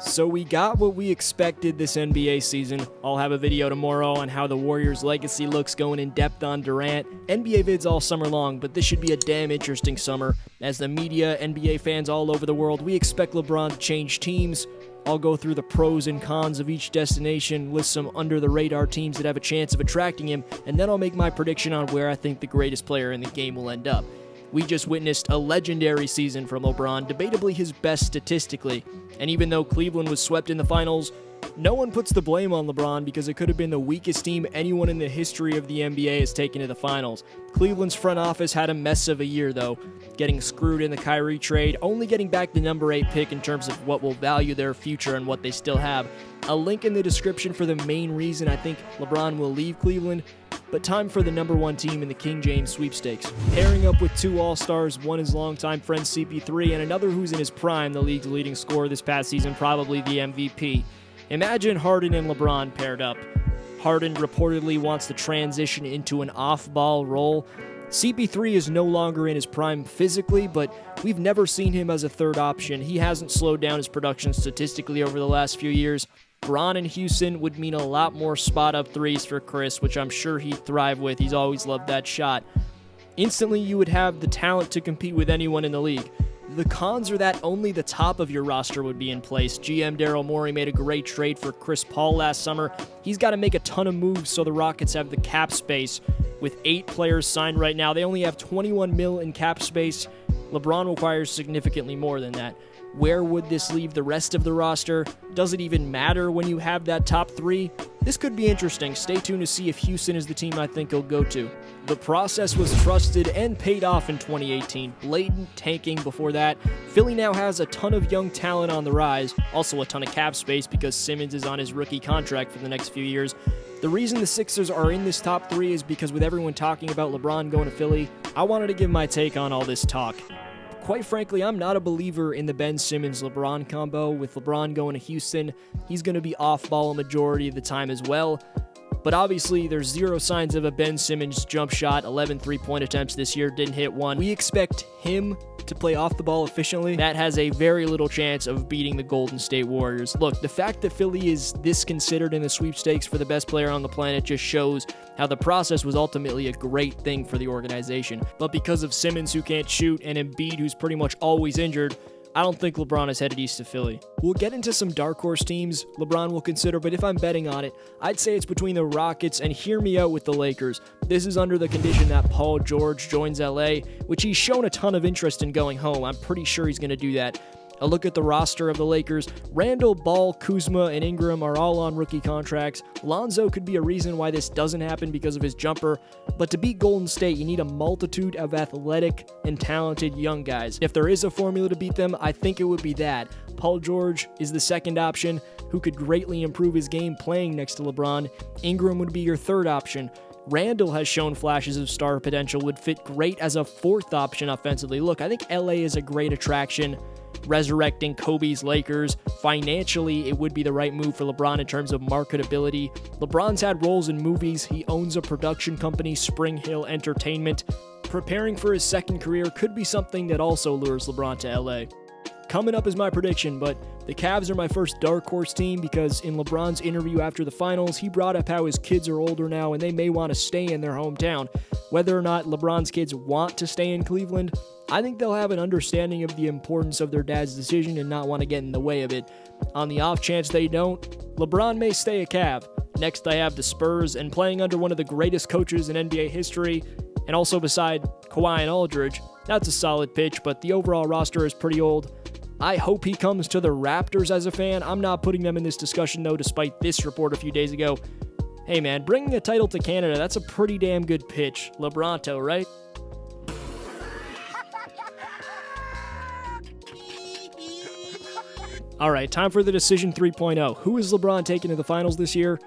So we got what we expected this NBA season. I'll have a video tomorrow on how the Warriors' legacy looks going in depth on Durant. NBA vids all summer long, but this should be a damn interesting summer. As the media, NBA fans all over the world, we expect LeBron to change teams. I'll go through the pros and cons of each destination, list some under the radar teams that have a chance of attracting him, and then I'll make my prediction on where I think the greatest player in the game will end up. We just witnessed a legendary season from LeBron, debatably his best statistically. And even though Cleveland was swept in the finals, no one puts the blame on LeBron because it could have been the weakest team anyone in the history of the NBA has taken to the finals. Cleveland's front office had a mess of a year, though, getting screwed in the Kyrie trade, only getting back the number 8 pick in terms of what will value their future and what they still have. A link in the description for the main reason I think LeBron will leave Cleveland, but time for the number one team in the King James sweepstakes. Pairing up with two All Stars, one is longtime friend CP3, and another who's in his prime, the league's leading scorer this past season, probably the MVP. Imagine Harden and LeBron paired up. Harden reportedly wants to transition into an off ball role. CP3 is no longer in his prime physically, but we've never seen him as a third option. He hasn't slowed down his production statistically over the last few years. Bron and Houston would mean a lot more spot up threes for Chris, which I'm sure he'd thrive with. He's always loved that shot. Instantly, you would have the talent to compete with anyone in the league. The cons are that only the top of your roster would be in place. GM Daryl Morey made a great trade for Chris Paul last summer. He's got to make a ton of moves so the Rockets have the cap space. With eight players signed right now, they only have 21 mil in cap space. LeBron requires significantly more than that. Where would this leave the rest of the roster? Does it even matter when you have that top three? This could be interesting. Stay tuned to see if Houston is the team I think he'll go to. The process was trusted and paid off in 2018. Blatant tanking before that. Philly now has a ton of young talent on the rise, also a ton of cap space because Simmons is on his rookie contract for the next few years. The reason the Sixers are in this top three is because with everyone talking about LeBron going to Philly, I wanted to give my take on all this talk quite frankly, I'm not a believer in the Ben Simmons LeBron combo. With LeBron going to Houston, he's going to be off ball a majority of the time as well. But obviously, there's zero signs of a Ben Simmons jump shot. 11 three point attempts this year, didn't hit one. We expect him to play off the ball efficiently, that has a very little chance of beating the Golden State Warriors. Look, the fact that Philly is this considered in the sweepstakes for the best player on the planet just shows how the process was ultimately a great thing for the organization. But because of Simmons, who can't shoot, and Embiid, who's pretty much always injured, I don't think LeBron is headed east to Philly. We'll get into some dark horse teams LeBron will consider, but if I'm betting on it, I'd say it's between the Rockets and hear me out with the Lakers. This is under the condition that Paul George joins LA, which he's shown a ton of interest in going home. I'm pretty sure he's going to do that. A look at the roster of the Lakers. Randle, Ball, Kuzma, and Ingram are all on rookie contracts. Lonzo could be a reason why this doesn't happen because of his jumper, but to beat Golden State, you need a multitude of athletic and talented young guys. If there is a formula to beat them, I think it would be that. Paul George is the second option, who could greatly improve his game playing next to LeBron. Ingram would be your third option. Randle has shown flashes of star potential, would fit great as a fourth option offensively. Look, I think LA is a great attraction resurrecting Kobe's Lakers. Financially, it would be the right move for LeBron in terms of marketability. LeBron's had roles in movies, he owns a production company, Spring Hill Entertainment. Preparing for his second career could be something that also lures LeBron to LA. Coming up is my prediction, but the Cavs are my first dark horse team because in LeBron's interview after the finals, he brought up how his kids are older now and they may want to stay in their hometown. Whether or not LeBron's kids want to stay in Cleveland, I think they'll have an understanding of the importance of their dad's decision and not want to get in the way of it. On the off chance they don't, LeBron may stay a Cav. Next, I have the Spurs, and playing under one of the greatest coaches in NBA history, and also beside Kawhi and Aldridge, that's a solid pitch, but the overall roster is pretty old. I hope he comes to the Raptors as a fan. I'm not putting them in this discussion, though, despite this report a few days ago. Hey, man, bringing a title to Canada, that's a pretty damn good pitch. LeBronto, right? All right, time for the decision 3.0. Who is LeBron taking to the finals this year?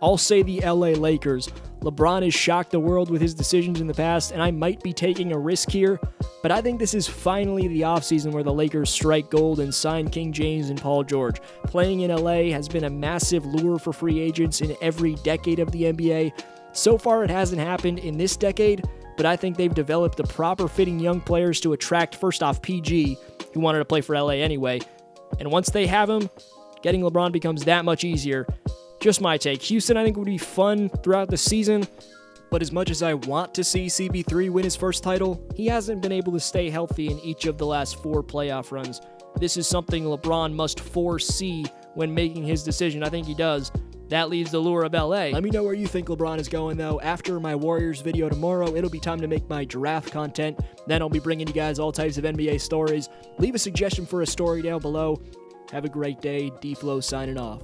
I'll say the LA Lakers. LeBron has shocked the world with his decisions in the past, and I might be taking a risk here, but I think this is finally the offseason where the Lakers strike gold and sign King James and Paul George. Playing in LA has been a massive lure for free agents in every decade of the NBA. So far, it hasn't happened in this decade, but I think they've developed the proper fitting young players to attract, first off, PG, who wanted to play for LA anyway, and once they have him, getting LeBron becomes that much easier. Just my take. Houston, I think, would be fun throughout the season. But as much as I want to see CP3 win his first title, he hasn't been able to stay healthy in each of the last four playoff runs. This is something LeBron must foresee when making his decision. I think he does. That leaves the lure of LA. Let me know where you think LeBron is going, though. After my Warriors video tomorrow, it'll be time to make my draft content. Then I'll be bringing you guys all types of NBA stories. Leave a suggestion for a story down below. Have a great day. D Flow signing off.